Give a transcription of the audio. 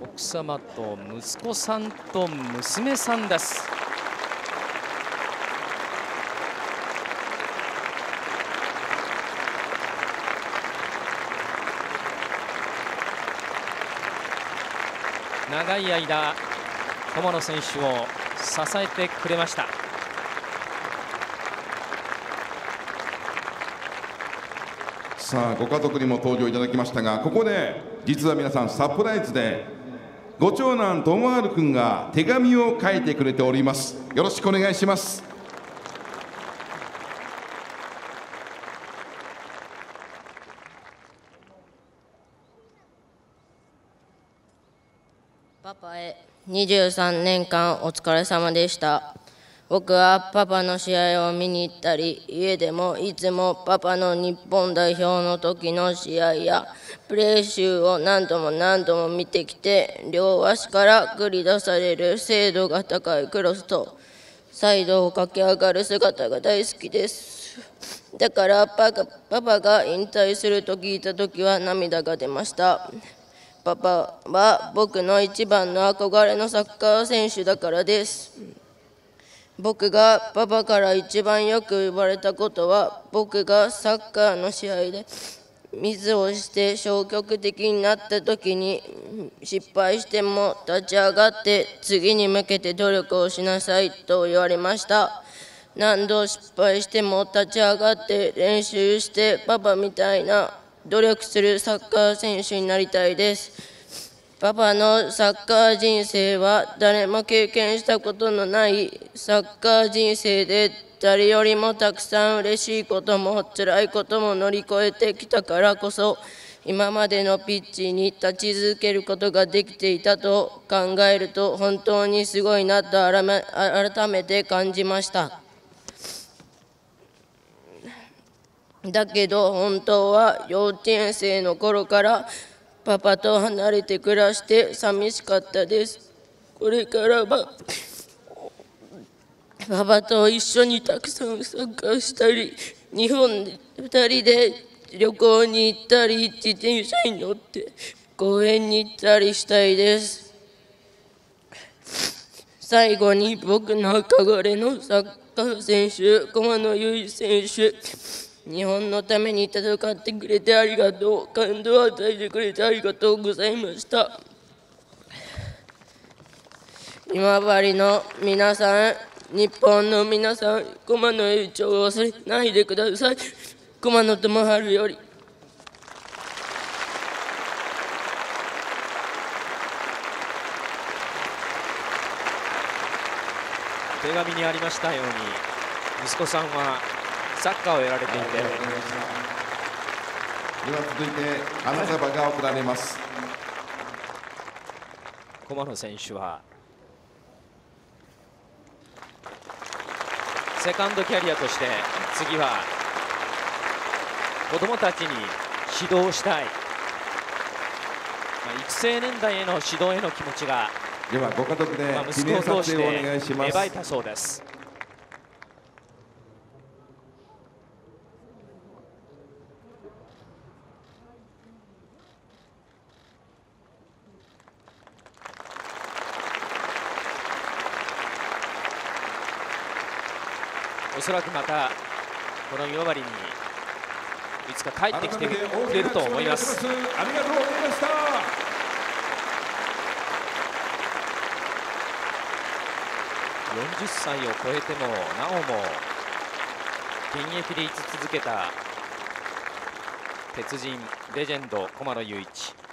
奥様と息子さんと娘さんです。長い間友野選手を支えてくれました。さあご家族にも登場いただきましたがここで実は皆さんサプライズでご長男智春君が手紙を書いてくれております。よろしくお願いします。パパへ。23年間お疲れ様でした。僕はパパの試合を見に行ったり家でもいつもパパの日本代表の時の試合やプレー集を何度も何度も見てきて両足から繰り出される精度が高いクロスとサイドを駆け上がる姿が大好きです。だからパパパが引退すると聞いた時は涙が出ました。パパは僕の一番の憧れのサッカー選手だからです。僕がパパから一番よく言われたことは僕がサッカーの試合でミスをして消極的になった時に失敗しても立ち上がって次に向けて努力をしなさいと言われました。何度失敗しても立ち上がって練習してパパみたいな努力するサッカー選手になりたいです。パパのサッカー人生は誰も経験したことのないサッカー人生で誰よりもたくさん嬉しいことも辛いことも乗り越えてきたからこそ今までのピッチに立ち続けることができていたと考えると本当にすごいなと改めて感じました。だけど本当は幼稚園生の頃からパパと離れて暮らして寂しかったです。これからはパパと一緒にたくさんサッカーしたり日本で2人で旅行に行ったり自転車に乗って公園に行ったりしたいです。最後に僕の憧れのサッカー選手駒野由依選手日本のために戦ってくれてありがとう。感動を与えてくれてありがとうございました。今治の皆さん日本の皆さん駒野由長を忘れないでください。駒野智春より。手紙にありましたように息子さんはサッカーをやられていて、では続いて花束が贈られます。駒野選手はセカンドキャリアとして次は子どもたちに指導したい、まあ、育成年代への指導への気持ちがではご家族で息子を通して芽生えたそうです。おそらくまたこの今治にいつか帰ってきてくれると思います。ありがとうございました40歳を超えてもなおも現役で居続けた鉄人レジェンド駒野雄一。